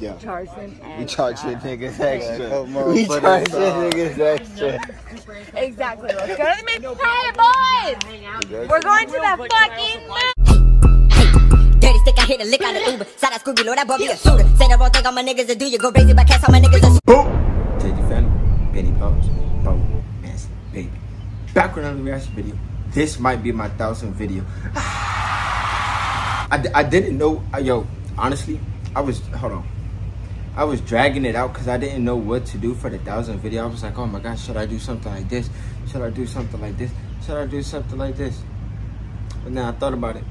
Yeah. Charge them We charge the niggas extra. We charge it the niggas extra. Exactly. Let's go to the mix. Hey, boys! We're going to the fucking moon. Dirty stick, I hit a lick out of Uber. Side of Scooby, Lord, that boy be a shooter. Say the wrong thing, all my niggas to do. You go crazy, but cast all my niggas a Teddy Phantom, Benny Pops, Bo, Mess, Baby. Back with another reaction video. This might be my thousand video. I, d- I didn't know, uh, yo, honestly, I was, hold on. I was dragging it out because I didn't know what to do for the thousand video. I was like, oh my gosh, should I do something like this? Should I do something like this? Should I do something like this? But then I thought about it.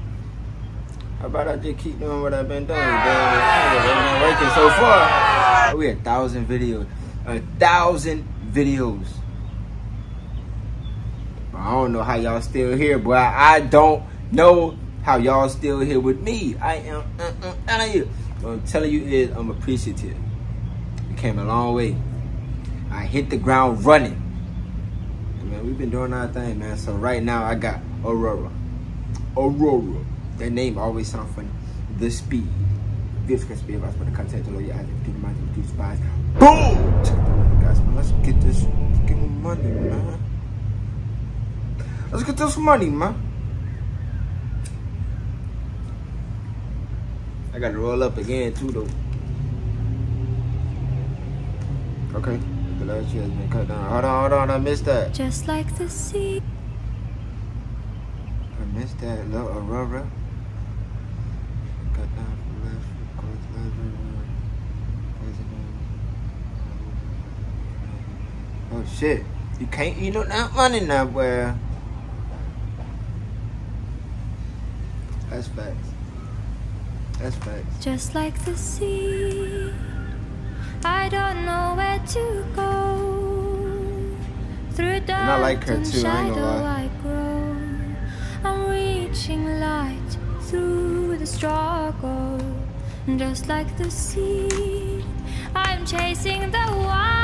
How about I just keep doing what I've been doing? Damn, been working so far. We a thousand videos. A thousand videos. I don't know how y'all still here, boy. I don't know how y'all still here with me. I am uh, uh, of here. What I'm telling you is I'm appreciative. Came a long way. I hit the ground running. And, man, we've been doing our thing, man. So right now I got Aurora. Aurora. That name always sounds funny. The Seed. This can speed us for the content to you have to the mind to spies. Boom! Guys, man, let's get this fucking money, man. Let's get this money, man. I gotta roll up again too though. Okay. The last year has been cut down. Hold on, hold on, I missed that. Just like the sea. I missed that little Aurora. Cut down from left, of course, left. Oh shit. You can't eat no that money now, boy. That's facts. That's facts. Just like the sea. I don't know where Dirt I like her and too, I ain't gonna lie. I'm reaching light through the struggle. Just like the sea. I'm chasing the wonder.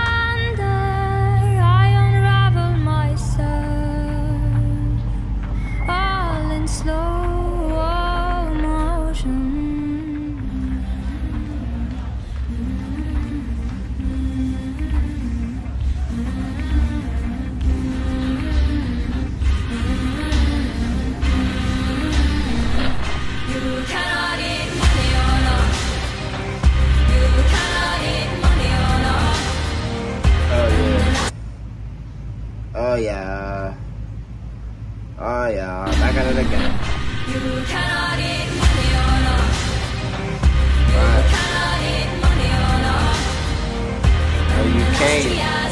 Oh yeah. Oh yeah. Back at it again. Right. Oh, you can't.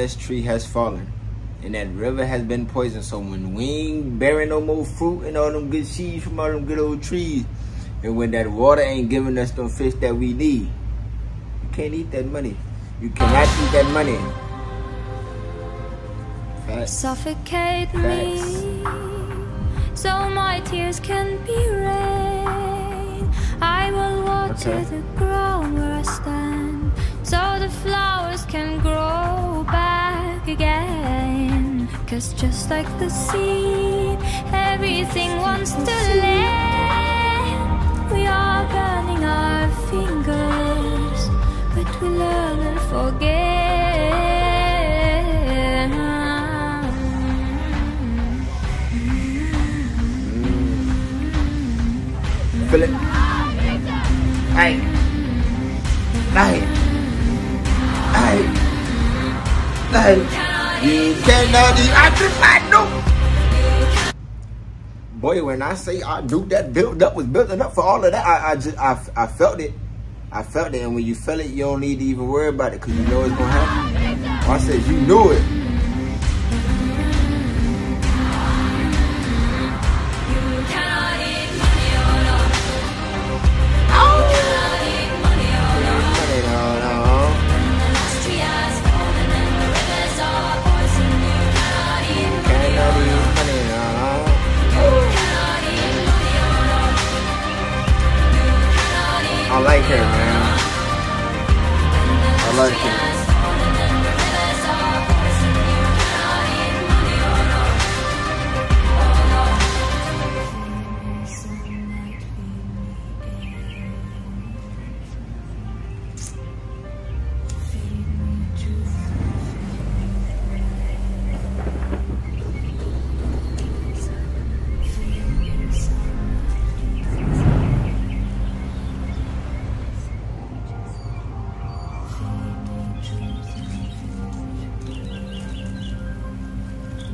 Last tree has fallen and that river has been poisoned, so when we ain't bearing no more fruit and all them good seeds from all them good old trees, and when that water ain't giving us them fish that we need, you can't eat that money. You cannot eat that money. Facts. Suffocate me so my tears can be rain. I will water Okay. the ground Cause just like the seed, everything wants to land. We are burning our fingers, but we learn and forget. Feel? Hey. Hey. Hey. Hey. You cannot I no. Boy, when I say I knew that build up was building up for all of that, I, I just I, I felt it. I felt it, and when you felt it, you don't need to even worry about it because you know it's gonna happen. I said you knew it. I like her, man. I like her.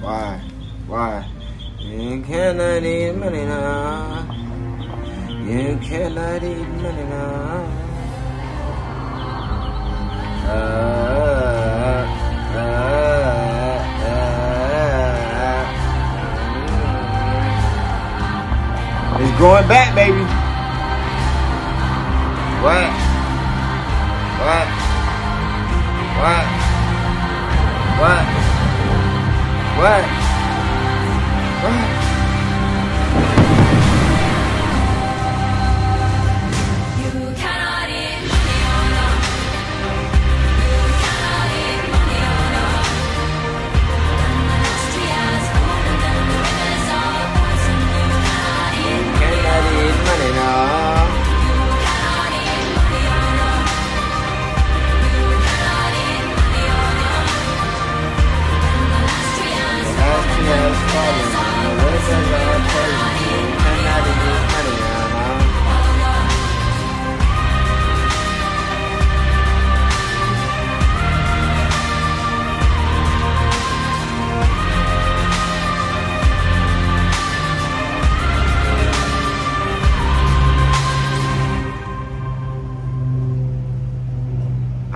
Why? Why? You cannot eat money now. You cannot eat money now. Uh, uh, uh, it's growing back, baby. What? What? What? What? What? What?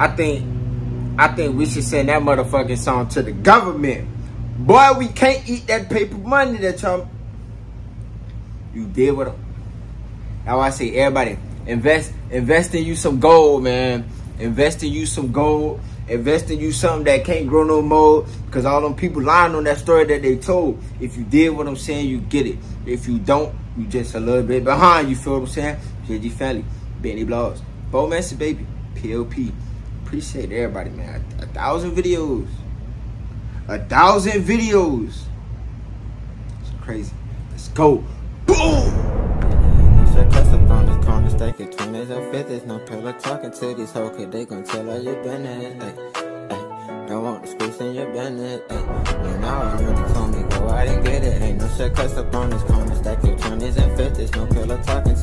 I think I think we should send that motherfucking song to the government. Boy, we can't eat that paper money that y'all you did. That's why I say everybody invest invest in you some gold, man. Invest in you some gold. Invest in you something that can't grow no more. Cause all them people lying on that story that they told. If you did what I'm saying, you get it. If you don't, you just a little bit behind. You feel what I'm saying? JG Family, Benny Blogs, Bo Messi, baby, PLP. Appreciate everybody, man. A, a thousand videos. A thousand videos. It's crazy. Let's go. Boom! Shit, cause up on this corner, stack it 20s or 50s. No pillow talking to these hoes, cause they gon' tell all your business. Ay, ay, don't want the in your business. Ay, when you told me go out and get it. Ain't no shit, cause this corner, stack it 20s and 50s. No pillow talking